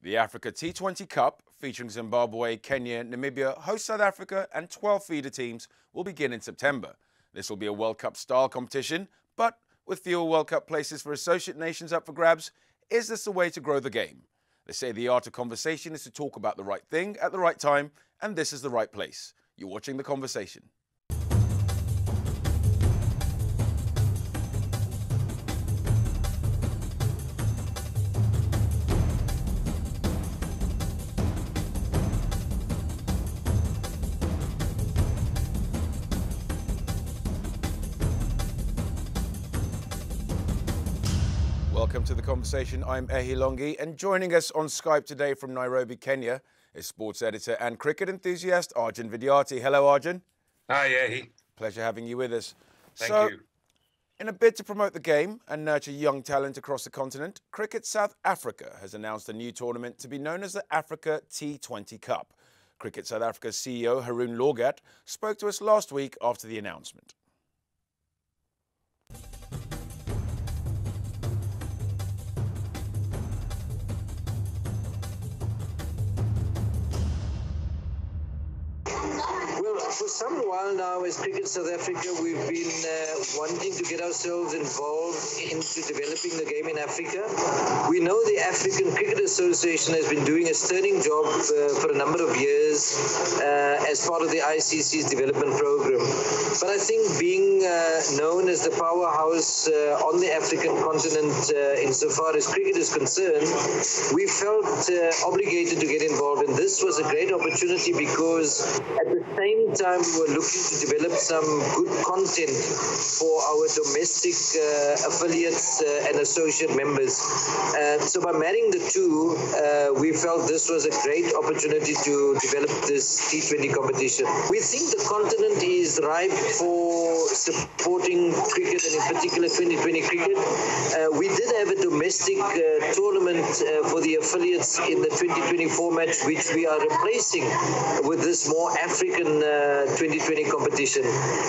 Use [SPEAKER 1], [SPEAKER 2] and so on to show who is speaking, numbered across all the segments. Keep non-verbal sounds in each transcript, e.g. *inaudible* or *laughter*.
[SPEAKER 1] The Africa T20 Cup, featuring Zimbabwe, Kenya, Namibia, host South Africa, and 12 feeder teams, will begin in September. This will be a World Cup style competition, but with fewer World Cup places for associate nations up for grabs, is this the way to grow the game? They say the art of conversation is to talk about the right thing at the right time, and this is the right place. You're watching The Conversation. Conversation. I'm Ehi Alonge, and joining us on Skype today from Nairobi, Kenya, is sports editor and cricket enthusiast Arjun Vidyarthi. Hello, Arjun.
[SPEAKER 2] Hi, Ehi.
[SPEAKER 1] Pleasure having you with us.
[SPEAKER 2] Thank
[SPEAKER 1] so,
[SPEAKER 2] you.
[SPEAKER 1] in a bid to promote the game and nurture young talent across the continent, Cricket South Africa has announced a new tournament to be known as the Africa T20 Cup. Cricket South Africa's CEO Haroon Lorgat spoke to us last week after the announcement.
[SPEAKER 3] Well, for some while now, as Cricket South Africa, we've been uh, wanting to get ourselves involved into developing the game in Africa. We know the African Cricket Association has been doing a sterling job uh, for a number of years uh, as part of the ICC's development program. But I think being uh, known as the powerhouse uh, on the African continent uh, insofar as cricket is concerned, we felt obligated to get involved. And this was a great opportunity because at the same time we were looking to develop some good content for our domestic uh, affiliates uh, and associate members. Uh, so by marrying the two, uh, we felt this was a great opportunity to develop this T20 competition. We think the continent is ripe for supporting cricket and in particular 2020 cricket. Uh, we did have a domestic uh, tournament uh, for the affiliates in the 2020 format, which we are replacing with this more African uh, 2020 competition.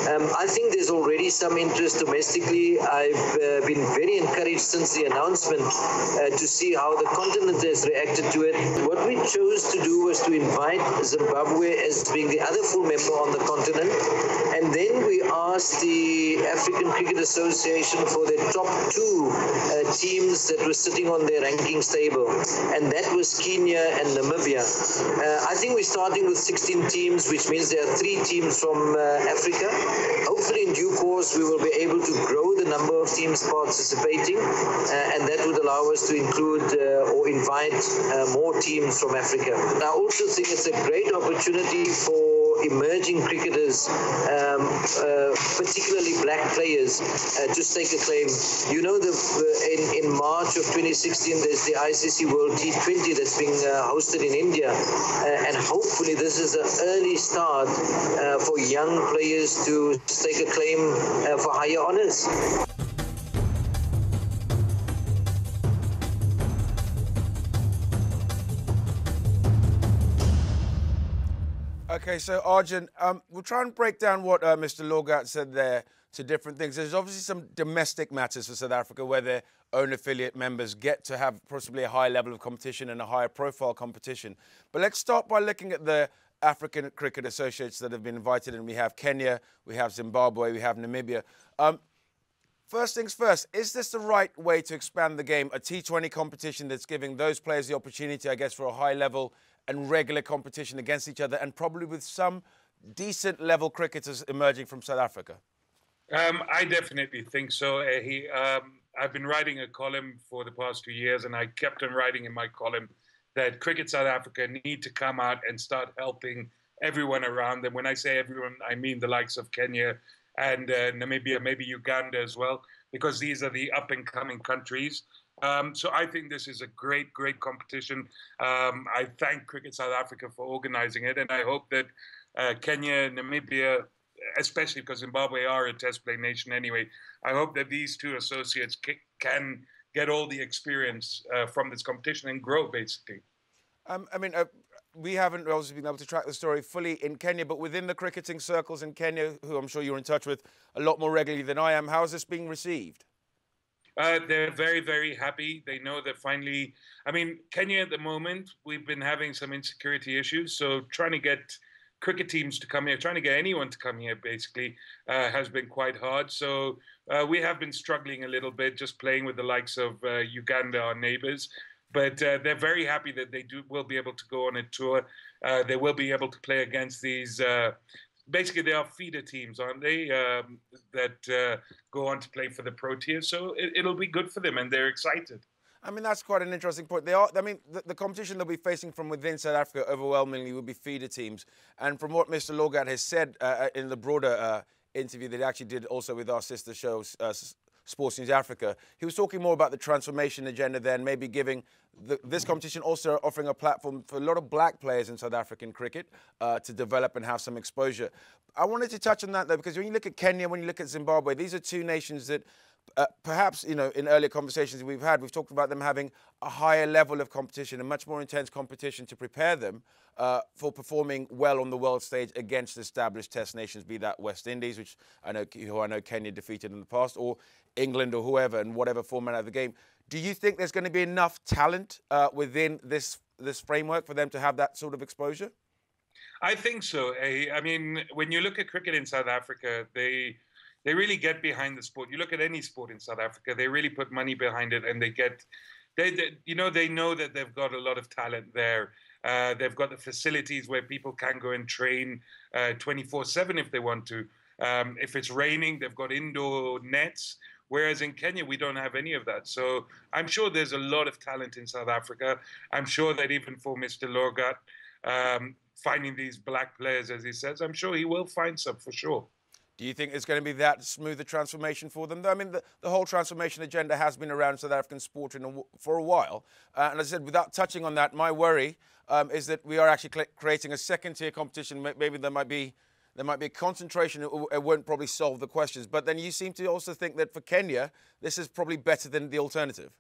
[SPEAKER 3] Um, I think there's already some interest domestically. I've uh, been very encouraged since the announcement uh, to see how the continent has reacted to it. What we chose to do was to invite Zimbabwe as being the other full member on the continent, and then we asked the African Cricket Association for the top two uh, teams that were sitting on their rankings table, and that was Kenya and Namibia. Uh, I think we're starting with 16 teams, which means there are three teams from uh, Africa. Hopefully, in due course, we will be able to grow the number of teams participating, uh, and that would allow us to include uh, or invite more teams from Africa. I also think it's a great opportunity for emerging cricketers, um, uh, particularly black players, uh, to stake a claim. You know, the, in, in March of 2016, there's the ICC World T20 that's being uh, hosted in India, uh, and hopefully this is an early start uh, for young players to stake a claim for higher honours.
[SPEAKER 1] Okay, so Arjun, um, we'll try and break down what uh, Mr. Lorgat said there to different things. There's obviously some domestic matters for South Africa where their own affiliate members get to have possibly a high level of competition and a higher profile competition. But let's start by looking at the African cricket associates that have been invited, and we have Kenya, we have Zimbabwe, we have Namibia. Um, First things first, is this the right way to expand the game? A T20 competition that's giving those players the opportunity, I guess, for a high level and regular competition against each other, and probably with some decent level cricketers emerging from South Africa?
[SPEAKER 2] Um, I definitely think so. Um, I've been writing a column for the past two years, and I kept on writing in my column that Cricket South Africa need to come out and start helping everyone around them. When I say everyone, I mean the likes of Kenya and uh, Namibia, maybe Uganda as well, because these are the up and coming countries. Um, so I think this is a great, great competition. Um, I thank Cricket South Africa for organizing it, and I hope that uh, Kenya, Namibia, especially because Zimbabwe are a test play nation anyway, I hope that these two associates ca- can get all the experience uh, from this competition and grow basically.
[SPEAKER 1] Um, I mean, uh, we haven't obviously been able to track the story fully in Kenya, but within the cricketing circles in Kenya, who I'm sure you're in touch with a lot more regularly than I am, how is this being received?
[SPEAKER 2] Uh, they're very, very happy. They know that finally, I mean, Kenya at the moment, we've been having some insecurity issues. So trying to get cricket teams to come here, trying to get anyone to come here basically uh, has been quite hard. So uh, we have been struggling a little bit just playing with the likes of uh, Uganda, our neighbors. But uh, they're very happy that they do will be able to go on a tour. Uh, they will be able to play against these. Uh, basically, they are feeder teams, aren't they? Um, that go on to play for the pro Proteas. So it, it'll be good for them, and they're excited.
[SPEAKER 1] I mean, that's quite an interesting point. They are, I mean, the, the, competition they'll be facing from within South Africa overwhelmingly will be feeder teams. And from what Mr. Lorgat has said uh, uh, in the broader uh, interview that he actually did also with our sister show, uh, Sports News Africa, he was talking more about the transformation agenda then, maybe giving the, this competition also offering a platform for a lot of black players in South African cricket uh, to develop and have some exposure. I wanted to touch on that though, because when you look at Kenya, when you look at Zimbabwe, these are two nations that uh, perhaps, you know, in earlier conversations we've had, we've talked about them having a higher level of competition, a much more intense competition to prepare them uh, for performing well on the world stage against established test nations, be that West Indies, which I know, who I know Kenya defeated in the past, or England or whoever, in whatever format of the game. Do you think there's going to be enough talent uh, within this this framework for them to have that sort of exposure?
[SPEAKER 2] I think so. I mean, when you look at cricket in South Africa, they they really get behind the sport. You look at any sport in South Africa, they really put money behind it, and they get, they, they you know, they know that they've got a lot of talent there. Uh, they've got the facilities where people can go and train uh, 24 7 if they want to. Um, if it's raining, they've got indoor nets. Whereas in Kenya, we don't have any of that. So I'm sure there's a lot of talent in South Africa. I'm sure that even for Mr. Lorgat, um, finding these black players, as he says, I'm sure he will find some for sure.
[SPEAKER 1] Do you think it's going to be that smooth a transformation for them? I mean, the, the whole transformation agenda has been around South African sport a, for a while. Uh, and as I said, without touching on that, my worry um, is that we are actually creating a second-tier competition. Maybe there might be there might be a concentration. It, it won't probably solve the questions. But then you seem to also think that for Kenya, this is probably better than the alternative.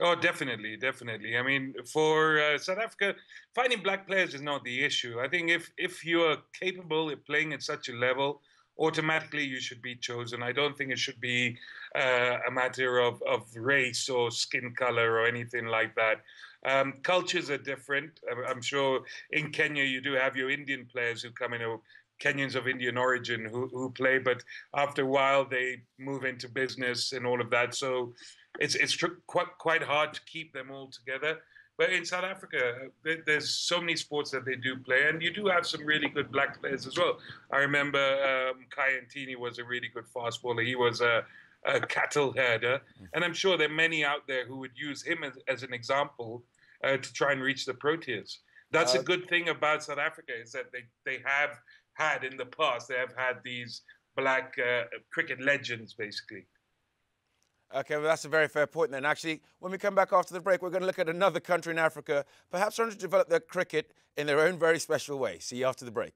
[SPEAKER 2] Oh, definitely, definitely. I mean, for uh, South Africa, finding black players is not the issue. I think if if you are capable of playing at such a level automatically you should be chosen. I don't think it should be uh, a matter of, of race or skin color or anything like that. Um, cultures are different. I'm sure in Kenya you do have your Indian players who come in, Kenyans of Indian origin who, who play, but after a while they move into business and all of that. So it's it's tr- quite quite hard to keep them all together. But in South Africa, there's so many sports that they do play, and you do have some really good black players as well. I remember um, Kai Ntini was a really good fast bowler. He was a, a cattle herder, and I'm sure there are many out there who would use him as, as an example uh, to try and reach the Proteas. That's uh, a good thing about South Africa is that they, they have had in the past, they have had these black uh, cricket legends, basically.
[SPEAKER 1] Okay, well, that's a very fair point then. Actually, when we come back after the break, we're going to look at another country in Africa, perhaps trying to develop their cricket in their own very special way. See you after the break.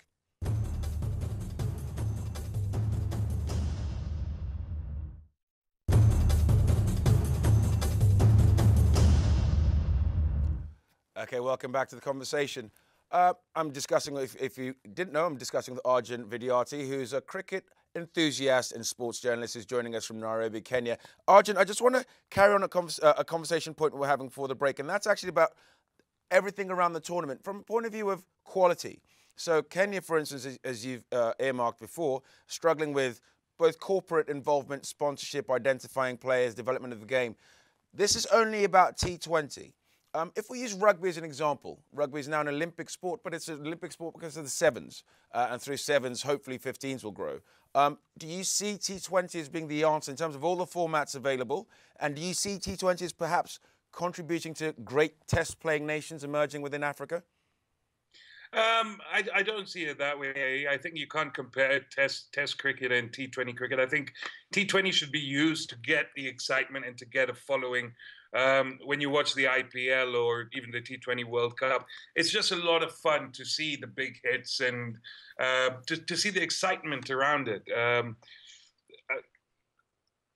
[SPEAKER 1] Okay, welcome back to the conversation. Uh, I'm discussing, if, if, you didn't know, I'm discussing with Arjun Vidyarthi, who's a cricket enthusiast and sports journalist who's joining us from Nairobi, Kenya. Arjun, I just want to carry on a, uh, a conversation point we're having for the break, and that's actually about everything around the tournament from a point of view of quality. So Kenya, for instance, as, as you've uh, earmarked before, struggling with both corporate involvement, sponsorship, identifying players, development of the game. This is only about T20. Um, if we use rugby as an example, rugby is now an Olympic sport, but it's an Olympic sport because of the sevens. Uh, and through sevens, hopefully 15s will grow. Um, do you see T20 as being the answer in terms of all the formats available? And do you see T20 as perhaps contributing to great test playing nations emerging within Africa?
[SPEAKER 2] Um, I, I, don't see it that way. I think you can't compare Test Test cricket and T20 cricket. I think T20 should be used to get the excitement and to get a following. Um, when you watch the IPL or even the T20 World Cup, it's just a lot of fun to see the big hits and uh, to, to see the excitement around it. Um, uh,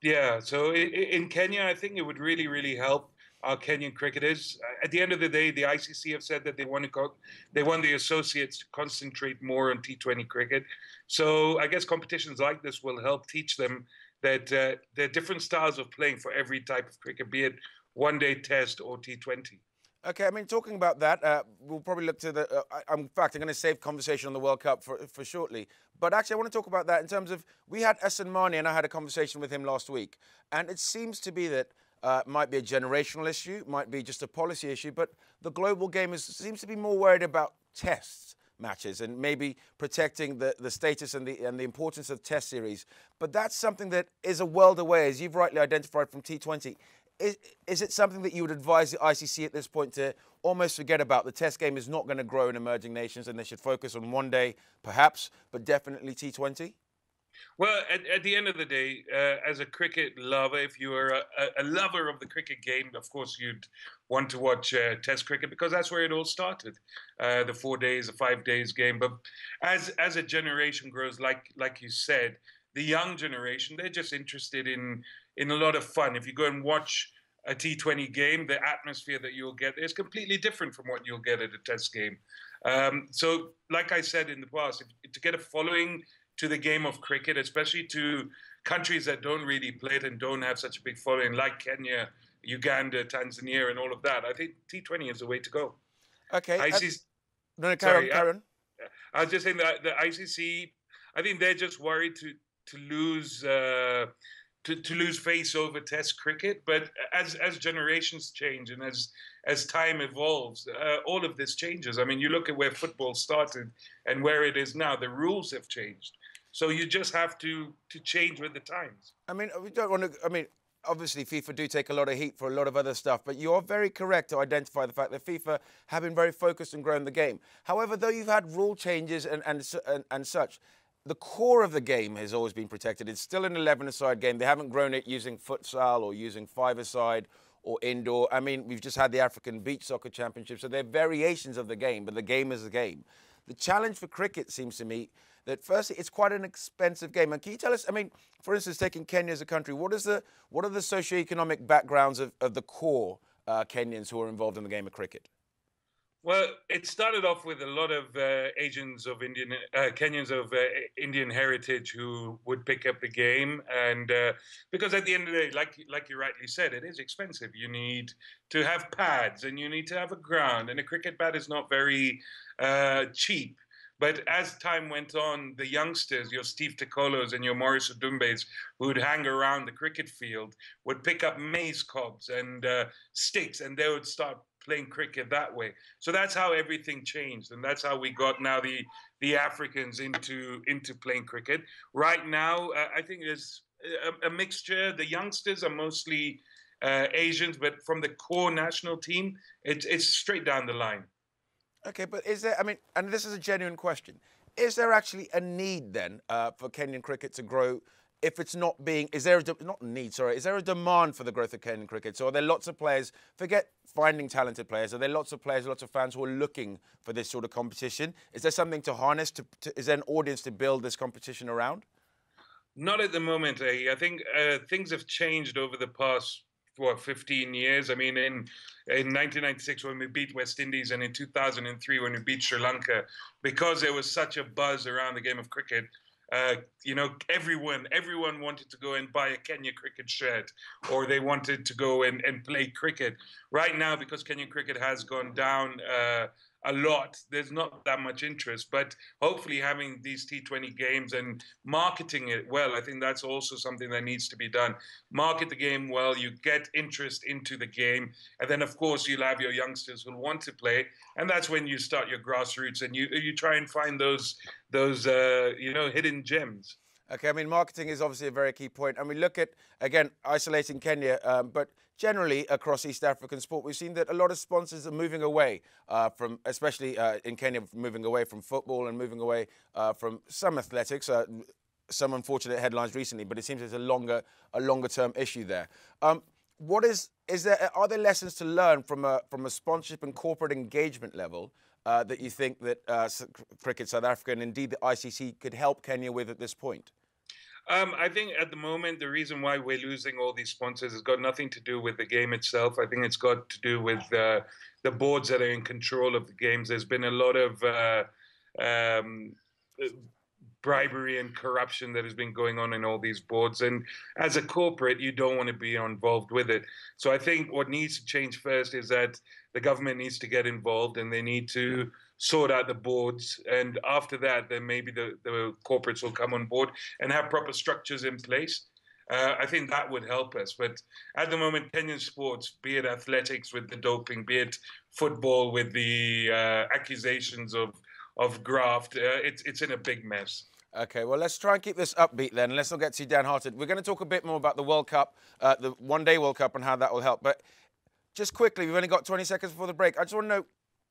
[SPEAKER 2] yeah, so in, in Kenya, I think it would really, really help our Kenyan cricketers. At the end of the day, the ICC have said that they want to co- they want the associates to concentrate more on T20 cricket. So I guess competitions like this will help teach them that uh, there are different styles of playing for every type of cricket, be it one day test or T20.
[SPEAKER 1] Okay, I mean, talking about that, uh, we'll probably look to the. Uh, I, in fact, I'm going to save conversation on the World Cup for, for shortly. But actually, I want to talk about that in terms of we had Ehsan Mani, and I had a conversation with him last week, and it seems to be that uh, might be a generational issue, might be just a policy issue, but the global game is, seems to be more worried about tests matches and maybe protecting the, the status and the, and the importance of test series. But that's something that is a world away, as you've rightly identified from T20. Is, is it something that you would advise the ICC at this point to almost forget about? The test game is not going to grow in emerging nations and they should focus on one day, perhaps, but definitely T20?
[SPEAKER 2] Well, at, at, the end of the day, uh, as a cricket lover, if you are a, a, lover of the cricket game, of course you'd want to watch uh, Test cricket because that's where it all started, uh, the four days, the five days game. But as as a generation grows, like like you said, the young generation they're just interested in in a lot of fun. If you go and watch a T20 game, the atmosphere that you'll get is completely different from what you'll get at a Test game. Um, so, like I said in the past, if, to get a following to the game of cricket, especially to countries that don't really play it and don't have such a big following, like Kenya, Uganda, Tanzania, and all of that. I think T20 is the way to go.
[SPEAKER 1] Okay.
[SPEAKER 2] ICC,
[SPEAKER 1] no, no, Karen, Karen.
[SPEAKER 2] I, I, was just saying that the ICC, I think they're just worried to to lose. Uh, to, to lose face over Test cricket, but as as generations change and as as time evolves, uh, all of this changes. I mean, you look at where football started and where it is now; the rules have changed. So you just have to to change with the times.
[SPEAKER 1] I mean, we don't want to. I mean, obviously FIFA do take a lot of heat for a lot of other stuff, but you are very correct to identify the fact that FIFA have been very focused on growing the game. However, though you've had rule changes and and and, and such. The core of the game has always been protected. It's still an 11-a-side game. They haven't grown it using futsal or using five-a-side or indoor. I mean, we've just had the African Beach Soccer Championship, so they're variations of the game, but the game is the game. The challenge for cricket seems to me that firstly it's quite an expensive game. And can you tell us? I mean, for instance, taking Kenya as a country, what is the what are the socio-economic backgrounds of, of the core uh, Kenyans who are involved in the game of cricket?
[SPEAKER 2] Well, it started off with a lot of uh, Asians of Indian, uh, Kenyans of uh, Indian heritage who would pick up the game, and uh, because at the end of the day, like like you rightly said, it is expensive. You need to have pads, and you need to have a ground, and a cricket bat is not very uh, cheap. But as time went on, the youngsters, your Steve Tikolos and your Maurice Odumbes, who would hang around the cricket field, would pick up maize cobs and uh, sticks, and they would start playing cricket that way. So that's how everything changed, and that's how we got now the the Africans into into playing cricket. Right now, uh, I think there's a, a, mixture. The youngsters are mostly uh, Asians, but from the core national team, it's it's straight down the line.
[SPEAKER 1] Okay, but is there, I mean, and this is a genuine question, is there actually a need then uh, for Kenyan cricket to grow if it's not being, is there a, not need, sorry, is there a demand for the growth of Kenyan cricket? So are there lots of players, forget finding talented players, are there lots of players, lots of fans who are looking for this sort of competition? Is there something to harness, to, to is there an audience to build this competition around?
[SPEAKER 2] Not at the moment. Eh? I think uh, things have changed over the past what 15 years. I mean, in in 1996 when we beat West Indies, and in 2003 when we beat Sri Lanka, because there was such a buzz around the game of cricket. Uh, you know, everyone everyone wanted to go and buy a Kenya cricket shirt, or they wanted to go and, and play cricket. Right now, because Kenyan cricket has gone down uh, a lot. There's not that much interest, but hopefully having these T20 games and marketing it well, I think that's also something that needs to be done. Market the game well, you get interest into the game, and then of course you'll have your youngsters who want to play, and that's when you start your grassroots and you you try and find those those uh, you know hidden gems.
[SPEAKER 1] Okay, I mean, marketing is obviously a very key point. And we look at, again, isolating Kenya, um, but generally across East African sport, we've seen that a lot of sponsors are moving away uh, from, especially uh, in Kenya, moving away from football and moving away uh, from some athletics. Uh, some unfortunate headlines recently, but it seems there's a longer, a longer term issue there. Um, what is, is there, are there lessons to learn from a, from a sponsorship and corporate engagement level uh, that you think that uh, Cricket South Africa and indeed the ICC could help Kenya with at this point?
[SPEAKER 2] Um, I think at the moment the reason why we're losing all these sponsors has got nothing to do with the game itself. I think it's got to do with uh, the boards that are in control of the games. There's been a lot of uh, um, bribery and corruption that has been going on in all these boards. And as a corporate, you don't want to be involved with it. So I think what needs to change first is that the government needs to get involved and they need to sort out the boards. And after that, then maybe the, the corporates will come on board and have proper structures in place. Uh, I think that would help us. But at the moment, Kenyan sports, be it athletics with the doping, be it football with the uh, accusations of of graft, uh, it's it's in a big mess.
[SPEAKER 1] Okay, well, let's try and keep this upbeat then. Let's not get too downhearted. We're going to talk a bit more about the World Cup, uh, the one day World Cup, and how that will help. But just quickly, we've only got 20 seconds before the break. I just want to know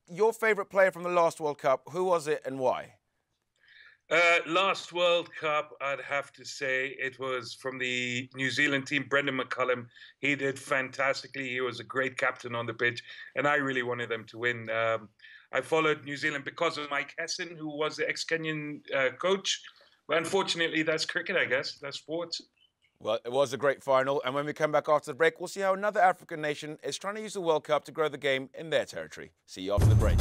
[SPEAKER 1] your favourite player from the last World Cup. Who was it and why?
[SPEAKER 2] Uh, last World Cup, I'd have to say it was from the New Zealand team, Brendon McCullum. He did fantastically. He was a great captain on the pitch, and I really wanted them to win. Um, I followed New Zealand because of Mike Hesson, who was the ex-Kenyan uh, coach. But unfortunately, that's cricket, I guess. That's sports.
[SPEAKER 1] Well, it was a great final. And when we come back after the break, we'll see how another African nation is trying to use the World Cup to grow the game in their territory. See you after the break.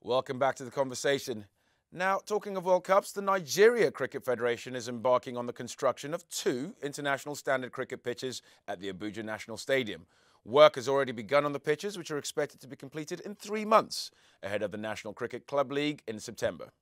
[SPEAKER 1] Welcome back to the conversation. Now, talking of World Cups, the Nigeria Cricket Federation is embarking on the construction of two international standard cricket pitches at the Abuja National Stadium. Work has already begun on the pitches, which are expected to be completed in three months, ahead of the National Cricket Club League in September.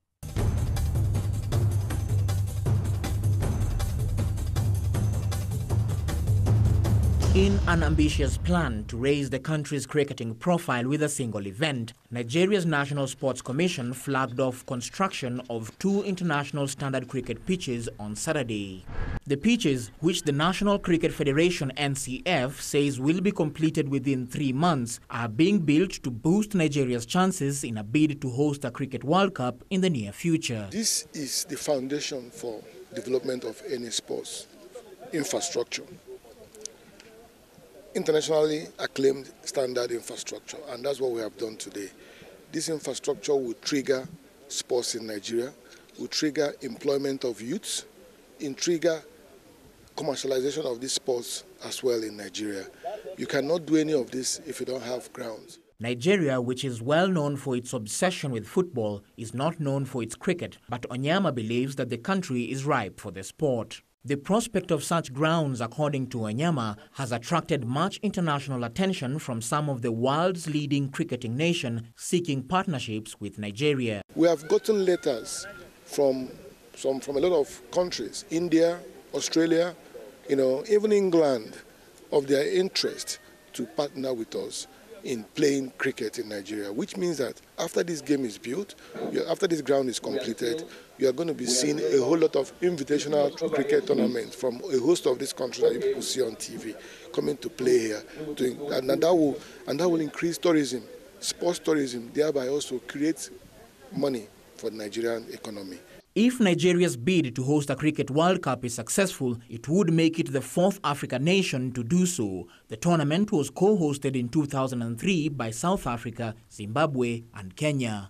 [SPEAKER 4] In an ambitious plan to raise the country's cricketing profile with a single event, Nigeria's National Sports Commission flagged off construction of two international standard cricket pitches on Saturday. The pitches, which the National Cricket Federation NCF says will be completed within three months, are being built to boost Nigeria's chances in a bid to host a Cricket World Cup in the near future.
[SPEAKER 5] This is the foundation for development of any sports infrastructure internationally acclaimed standard infrastructure, and that's what we have done today. This infrastructure will trigger sports in Nigeria, will trigger employment of youths, and trigger commercialization of these sports as well in Nigeria. You cannot do any of this if you don't have grounds.
[SPEAKER 4] Nigeria, which is well known for its obsession with football, is not known for its cricket, but Onyama believes that the country is ripe for the sport. The prospect of such grounds, according to Onyama, has attracted much international attention from some of the world's leading cricketing nations seeking partnerships with Nigeria.
[SPEAKER 5] We have gotten letters from, some, from a lot of countries, India, Australia, you know, even England, of their interest to partner with us in playing cricket in Nigeria, which means that after this game is built, after this ground is completed, you are going to be seeing a whole lot of invitational cricket tournaments from a host of these countries that you people see on TV coming to play here, and, that will and that will increase tourism, sports tourism, thereby also create money for the Nigerian economy.
[SPEAKER 4] If Nigeria's bid to host a Cricket World Cup is successful, it would make it the fourth African nation to do so. The tournament was co-hosted in 2003 by South Africa, Zimbabwe and Kenya.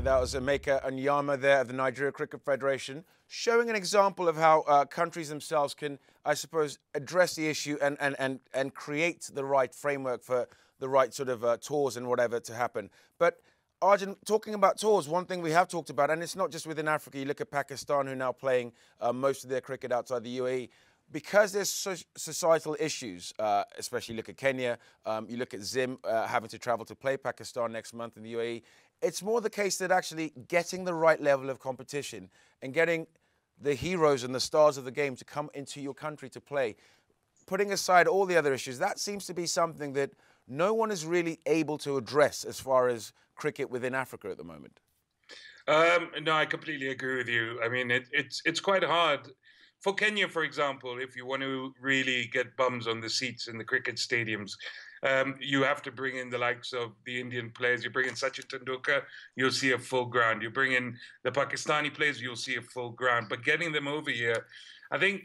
[SPEAKER 1] Okay, that was Emeka Onyama there of the Nigeria Cricket Federation, showing an example of how uh, countries themselves can, I suppose, address the issue and, and, and, and create the right framework for the right sort of uh, tours and whatever to happen. But Arjun, talking about tours, one thing we have talked about, and it's not just within Africa, you look at Pakistan, who are now playing uh, most of their cricket outside the UAE. Because there's societal issues, uh, especially look at Kenya, um, you look at Zim uh, having to travel to play Pakistan next month in the UAE. It's more the case that actually getting the right level of competition and getting the heroes and the stars of the game to come into your country to play, putting aside all the other issues, that seems to be something that no one is really able to address as far as cricket within Africa at the moment.
[SPEAKER 2] Um, no, I completely agree with you. I mean, it, it's it's quite hard for Kenya, for example, if you want to really get bums on the seats in the cricket stadiums, um, you have to bring in the likes of the Indian players. You bring in Sachin Tendulkar, you'll see a full ground. You bring in the Pakistani players, you'll see a full ground. But getting them over here, I think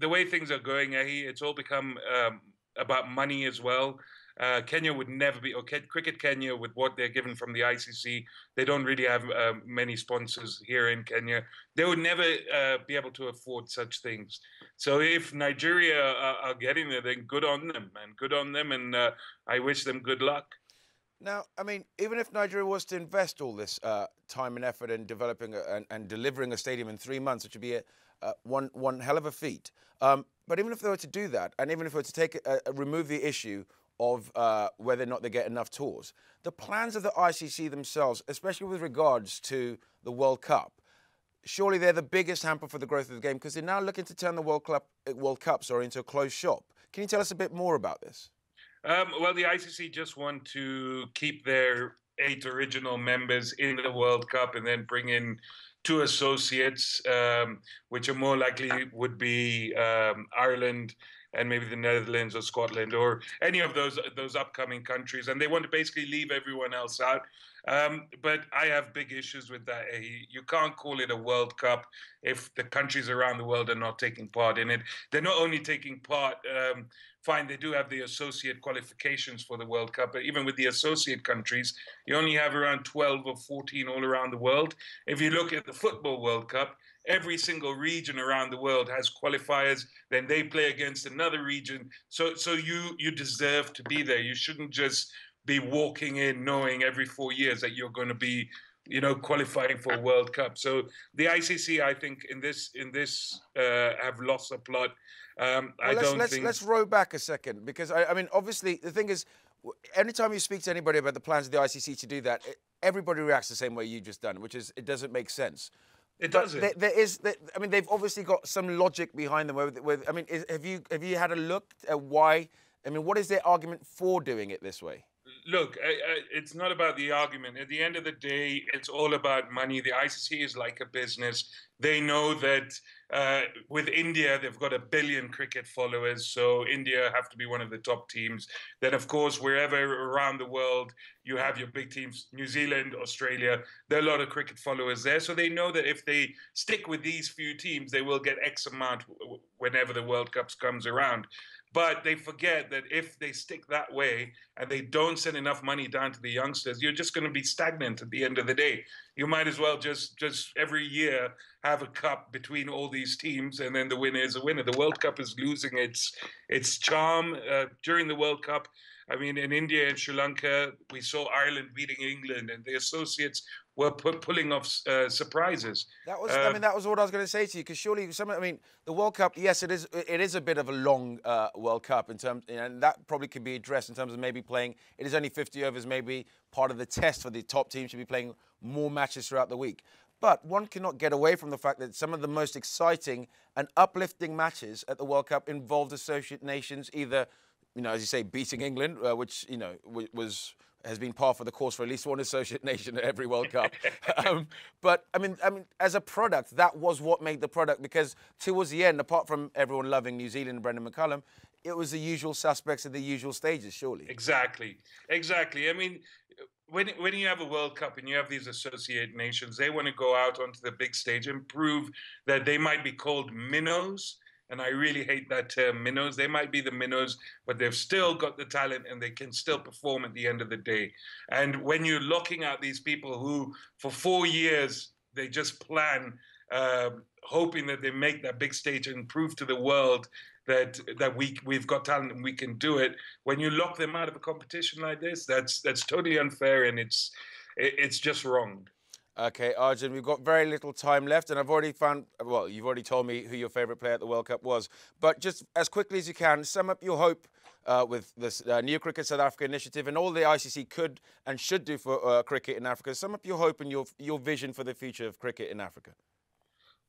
[SPEAKER 2] the way things are going, Ehi, it's all become um, about money as well. Uh, Kenya would never be, or Cricket Kenya, with what they're given from the ICC, they don't really have uh, many sponsors here in Kenya. They would never uh, be able to afford such things. So if Nigeria are, are, getting there, then good on them, man. Good on them, and uh, I wish them good luck.
[SPEAKER 1] Now, I mean, even if Nigeria was to invest all this uh, time and effort in developing a, and, and, delivering a stadium in three months, which would be a, one one hell of a feat. Um, but even if they were to do that, and even if they were to take remove the issue of uh, whether or not they get enough tours. The plans of the ICC themselves, especially with regards to the World Cup, surely they're the biggest hamper for the growth of the game because they're now looking to turn the World Cup, World Cup sorry, into a closed shop. Can you tell us a bit more about this?
[SPEAKER 2] Um, well, the ICC just want to keep their eight original members in the World Cup and then bring in two associates, um, which are more likely would be um, Ireland and maybe the Netherlands or Scotland or any of those those upcoming countries, and they want to basically leave everyone else out. Um, but I have big issues with that. You can't call it a World Cup if the countries around the world are not taking part in it. They're not only taking part. Um, fine, they do have the associate qualifications for the World Cup, but even with the associate countries, you only have around 12 or 14 all around the world. If you look at the Football World Cup, every single region around the world has qualifiers then they play against another region. So so you you deserve to be there. You shouldn't just be walking in knowing every 4 years that you're going to be you know qualifying for a world cup. So the icc i think in this in this uh, have lost a plot. Um,
[SPEAKER 1] well,
[SPEAKER 2] i
[SPEAKER 1] let's,
[SPEAKER 2] don't
[SPEAKER 1] let's,
[SPEAKER 2] think
[SPEAKER 1] let's row back a second because I, I mean obviously the thing is anytime you speak to anybody about the plans of the icc to do that everybody reacts the same way you just done which is it doesn't make sense
[SPEAKER 2] it doesn't.
[SPEAKER 1] There, there is. There, I mean, they've obviously got some logic behind them. Where, where I mean, is, have you have you had a look at why? I mean, what is their argument for doing it this way?
[SPEAKER 2] Look, it's not about the argument. At the end of the day, it's all about money. The ICC is like a business. They know that uh, with India, they've got a billion cricket followers, so India have to be one of the top teams. Then, of course, wherever around the world you have your big teams, New Zealand, Australia, there are a lot of cricket followers there. So they know that if they stick with these few teams, they will get X amount whenever the World Cups comes around. But they forget that if they stick that way and they don't send enough money down to the youngsters, you're just going to be stagnant at the end of the day. You might as well just just every year have a cup between all these teams, and then the winner is a winner. The World Cup is losing its its charm uh, during the World Cup. I mean, in India and Sri Lanka, we saw Ireland beating England, and the associates were pu- pulling off uh, surprises.
[SPEAKER 1] That was, uh, I mean, that was what I was going to say to you because surely, some, I mean, the World Cup, yes, it is, it is a bit of a long uh, World Cup in terms, and that probably could be addressed in terms of maybe playing. It is only 50 overs, maybe part of the test for the top team should be playing more matches throughout the week. But one cannot get away from the fact that some of the most exciting and uplifting matches at the World Cup involved associate nations either, you know, as you say, beating England, uh, which you know was has been par for the course for at least one associate *laughs* nation at every World Cup. *laughs* um, but I mean, I mean, as a product, that was what made the product because towards the end, apart from everyone loving New Zealand and Brendon McCullum, it was the usual suspects at the usual stages, surely.
[SPEAKER 2] Exactly, exactly. I mean, when when you have a World Cup and you have these associate nations, they want to go out onto the big stage and prove that they might be called minnows and I really hate that term, minnows. They might be the minnows, but they've still got the talent and they can still perform at the end of the day. And when you're looking at these people who, for four years, they just plan, uh, hoping that they make that big stage and prove to the world that that we we've got talent and we can do it. When you lock them out of a competition like this, that's that's totally unfair and it's it's just wrong.
[SPEAKER 1] Okay, Arjun, we've got very little time left, and I've already found, well, you've already told me who your favourite player at the World Cup was. But just as quickly as you can, sum up your hope uh, with this uh, New Cricket South Africa initiative and all the ICC could and should do for uh, cricket in Africa. Sum up your hope and your, your vision for the future of cricket in Africa.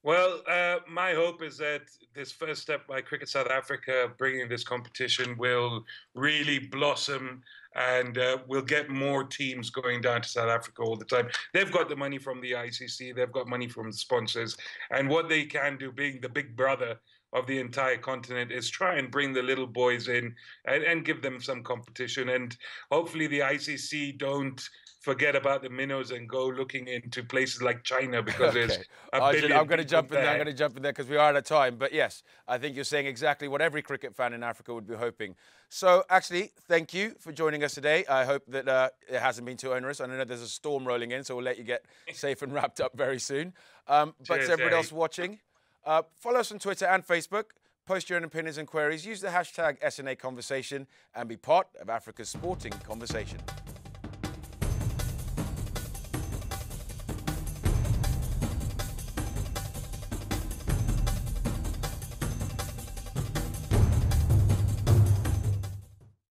[SPEAKER 2] Well, uh, my hope is that this first step by Cricket South Africa, bringing this competition, will really blossom and uh, we'll get more teams going down to South Africa all the time. They've got the money from the ICC, they've got money from the sponsors, and what they can do, being the big brother of the entire continent is try and bring the little boys in and, and give them some competition. And hopefully the ICC don't forget about the minnows and go looking into places like China because okay. there's a Arjun,
[SPEAKER 1] I'm going to jump in there. I'm going to jump in there because we are out of time. But yes, I think you're saying exactly what every cricket fan in Africa would be hoping. So actually, thank you for joining us today. I hope that uh, it hasn't been too onerous. I know there's a storm rolling in, so we'll let you get safe and wrapped up very soon. Um, but Cheers, to everybody else watching, uh, follow us on Twitter and Facebook. Post your own opinions and queries. Use the hashtag SNA Conversation and be part of Africa's sporting conversation.